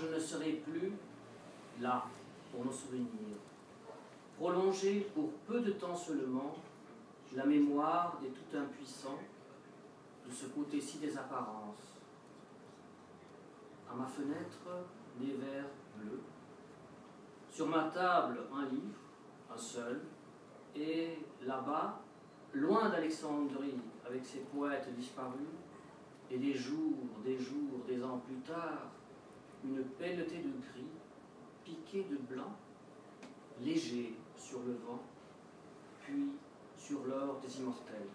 je ne serai plus là pour nos souvenirs. Prolonger pour peu de temps seulement la mémoire des tout impuissants de ce côté-ci des apparences. À ma fenêtre, des verres bleus. Sur ma table, un livre, un seul. Et là-bas, loin d'Alexandrie, avec ses poètes disparus, et des jours, des jours, des ans plus tard, une pelletée de gris, piquée de blanc, léger sur le vent, puis sur l'or des immortels.